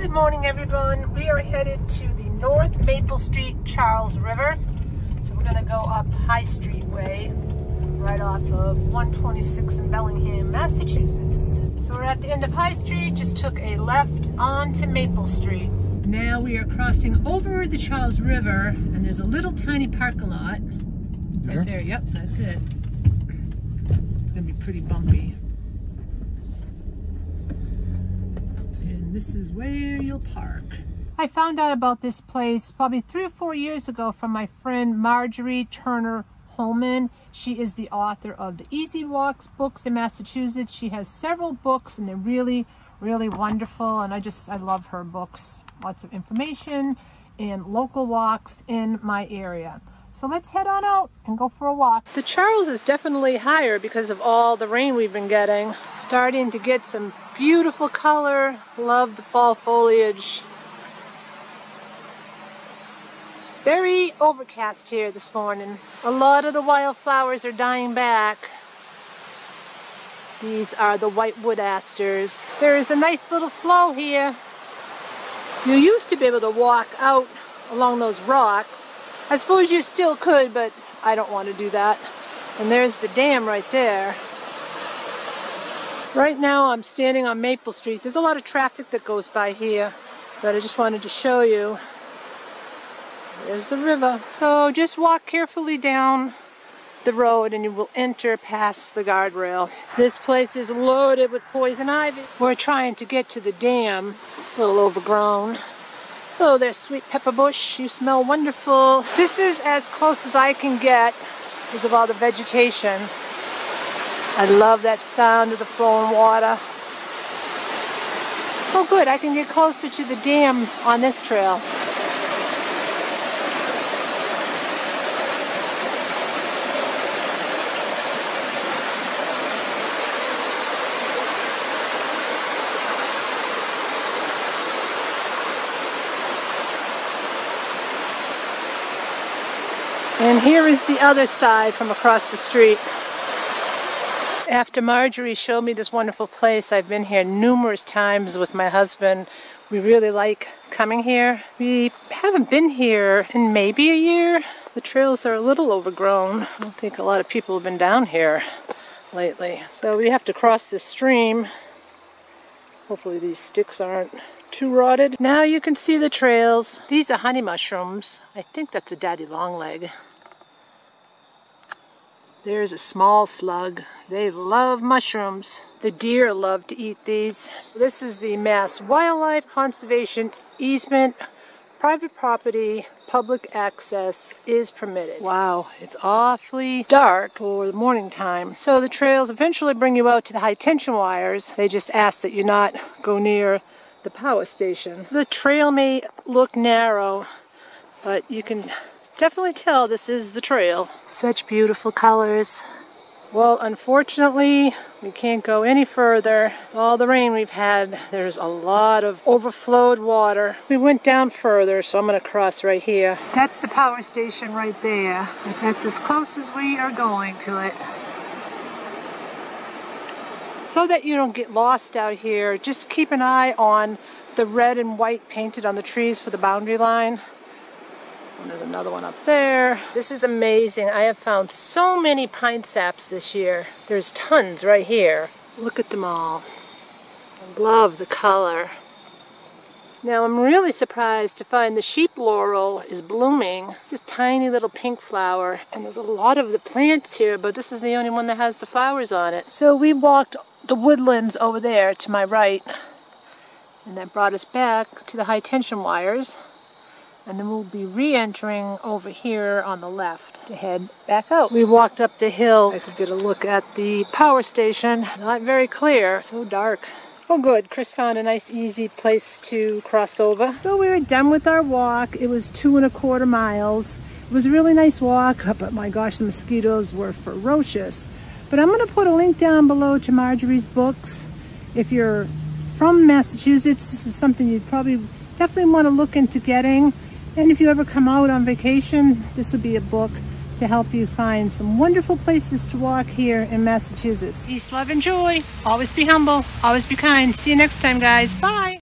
Good morning, everyone. We are headed to the North Maple Street Charles River. So we're gonna go up High Street Way, right off of 126 in Bellingham, Massachusetts. So we're at the end of High Street, just took a left onto Maple Street. Now we are crossing over the Charles River, and there's a little tiny parking lot. Right there, yep, that's it. It's gonna be pretty bumpy. This is where you'll park. I found out about this place probably three or four years ago from my friend Marjorie Turner Hollman. She is the author of the Easy Walks books in Massachusetts. She has several books and they're really, really wonderful. And I just, I love her books. Lots of information and local walks in my area. So let's head on out and go for a walk. The Charles is definitely higher because of all the rain we've been getting. Starting to get some beautiful color. Love the fall foliage. It's very overcast here this morning. A lot of the wildflowers are dying back. These are the white wood asters. There is a nice little flow here. You used to be able to walk out along those rocks I suppose you still could, but I don't want to do that. And there's the dam right there. Right now I'm standing on Maple Street. There's a lot of traffic that goes by here, but I just wanted to show you. There's the river. So just walk carefully down the road and you will enter past the guardrail. This place is loaded with poison ivy. We're trying to get to the dam. It's a little overgrown. Hello there, sweet pepper bush. You smell wonderful. This is as close as I can get because of all the vegetation. I love that sound of the flowing water. Oh good, I can get closer to the dam on this trail. Here is the other side from across the street. After Marjorie showed me this wonderful place, I've been here numerous times with my husband. We really like coming here. We haven't been here in maybe a year. The trails are a little overgrown. I don't think a lot of people have been down here lately. So we have to cross this stream. Hopefully these sticks aren't too rotted. Now you can see the trails. These are honey mushrooms. I think that's a daddy longleg. There's a small slug. They love mushrooms. The deer love to eat these. This is the Mass Wildlife Conservation easement. Private property, public access is permitted. Wow, it's awfully dark for the morning time. So the trails eventually bring you out to the high tension wires. They just ask that you not go near the power station. The trail may look narrow, but you can definitely tell this is the trail. Such beautiful colors. Well, unfortunately, we can't go any further. With all the rain we've had, there's a lot of overflowed water. We went down further, so I'm going to cross right here. That's the power station right there. That's as close as we are going to it. So that you don't get lost out here, just keep an eye on the red and white painted on the trees for the boundary line. And there's another one up there. This is amazing. I have found so many pine saps this year. There's tons right here. Look at them all. I love the color. Now I'm really surprised to find the sheep laurel is blooming. It's this tiny little pink flower and there's a lot of the plants here but this is the only one that has the flowers on it. So we walked the woodlands over there to my right and that brought us back to the high tension wires and then we'll be re-entering over here on the left to head back out. We walked up the hill. I could get a look at the power station. Not very clear. So dark. Oh good, Chris found a nice easy place to cross over. So we were done with our walk. It was two and a quarter miles. It was a really nice walk, but my gosh, the mosquitoes were ferocious. But I'm gonna put a link down below to Marjorie's books. If you're from Massachusetts, this is something you'd probably definitely want to look into getting. And if you ever come out on vacation, this would be a book to help you find some wonderful places to walk here in Massachusetts. Peace, love, and joy. Always be humble. Always be kind. See you next time, guys. Bye.